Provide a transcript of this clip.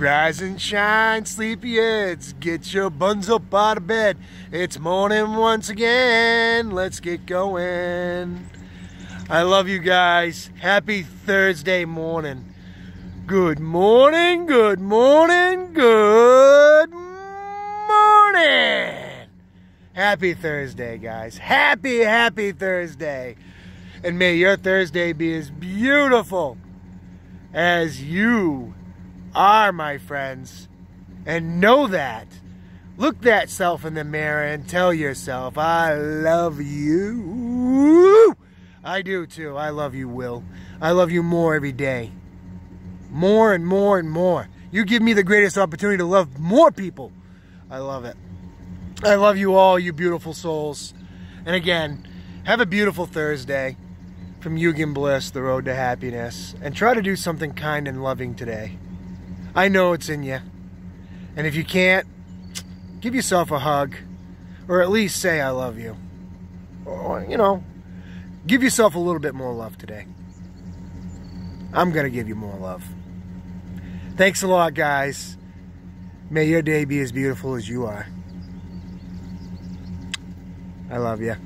Rise and shine, sleepyheads. Get your buns up out of bed. It's morning once again. Let's get going. I love you guys. Happy Thursday morning. Good morning, good morning, good morning. Happy Thursday, guys. Happy, happy Thursday. And may your Thursday be as beautiful as you are, my friends. And know that. Look that self in the mirror and tell yourself, I love you. I do too. I love you, Will. I love you more every day. More and more and more. You give me the greatest opportunity to love more people. I love it. I love you all, you beautiful souls. And again, have a beautiful Thursday from Yugen Bliss, The Road to Happiness, and try to do something kind and loving today. I know it's in you. And if you can't, give yourself a hug, or at least say, I love you. Or, you know, give yourself a little bit more love today. I'm going to give you more love. Thanks a lot, guys. May your day be as beautiful as you are. I love you.